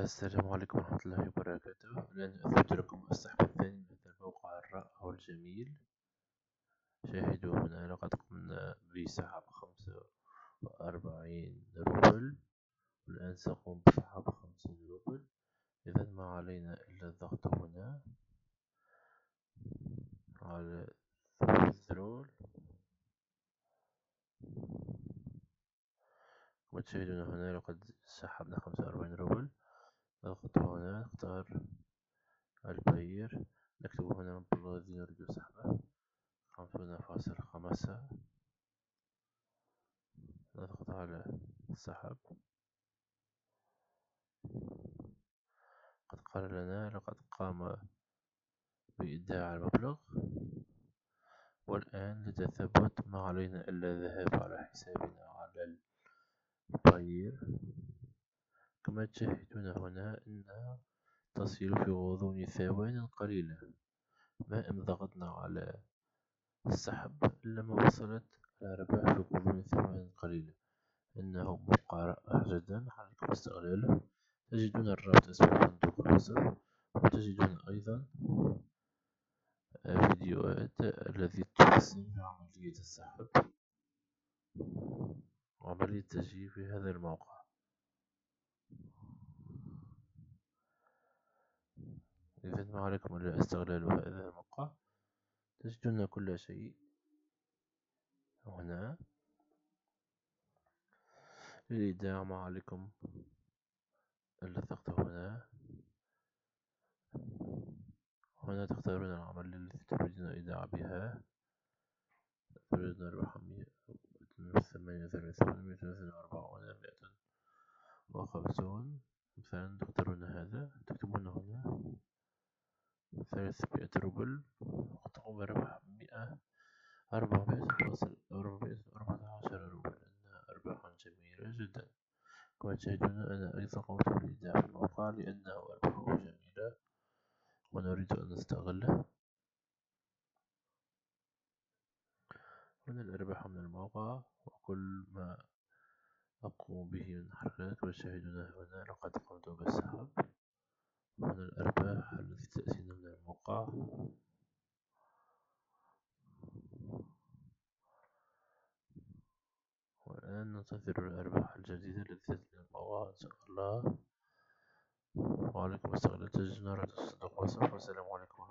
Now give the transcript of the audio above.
السلام عليكم ورحمة الله وبركاته. الآن أثبت لكم السحب الثاني من هذا الموقع الرائع والجميل شاهدوا هنا لقد قمنا بسحب خمسة وأربعين روبل. والآن سأقوم بسحب خمسين روبل. إذا ما علينا إلا الضغط هنا. على الزرار وتشاهدون هنا لقد سحبنا خمسة وأربعين روبل. نختار البير نكتب هنا المبلغ الذي نريد سحبه خمسون فاصل خمسة. نضغط على السحب قد قال لنا لقد قام بإيداع المبلغ. والآن لتثبت ما علينا إلا الذهاب على حسابنا على الباير كما تشاهدون هنا أنها تصل في غضون ثوان قليلة ما إن ضغطنا على السحب إلا ما وصلت الأرباح في غضون ثوان قليلة إنه موقع رائع جدا عليكم استغلاله. تجدون الرابط أسفل صندوق الوصف. وتجدون أيضا فيديوهات التي تحسن عملية السحب وعملية التسجيل في هذا الموقع. إذا ما عليكم إلا استغلال هذا الموقع تجدون كل شيء. هنا. للإيداع ما عليكم إلا الضغط هنا. هنا تختارون العمل التي تريدون الإيداع بها. تريدون الربح ثمانية وثلاثون مئة وأربعون مئة وخمسون مثلا تختارون هذا. تكتبون هنا. ثلاثمائة روبل وتقوم بربح مئة أربعمائة أربعة عشر روبل إنها أرباح جميلة جدا. كما تشاهدون أنا أيضا قمت بالإيداع في الموقع لأنه أرباحه جميلة ونريد أن نستغله. هنا الأرباح من الموقع وكل ما أقوم به من حركات وتشاهدون هنا لقد قمت بالسحب. هنا الأرباح التي تأتينا من الموقع والآن ننتظر الأرباح الجديدة التي الموقع إن شاء الله. وعليكم السلام. وصف والسلام عليكم